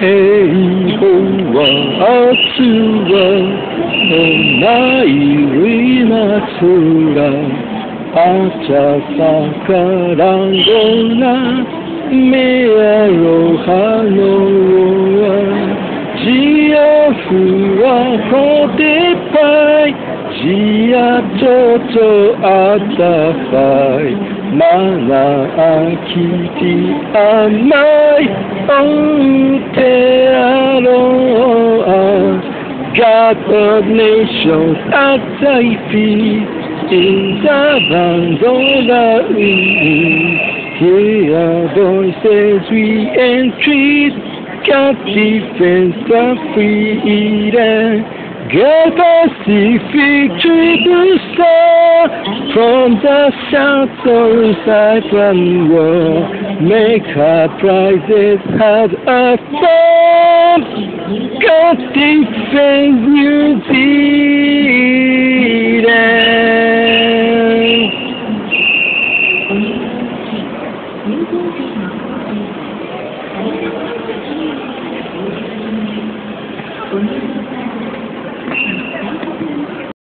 栄光は明日はないりな空あさからごなめやろはのはじやふわこでぱいじやちょちょあたぱい Mana akiti amai o te aroa God of nations at thy feet in the bandola Hear our voices we entreat defends the freedom Get Pacific Tribustar from the south or cyclone world. Make our prizes have a form. God defend New Zealand.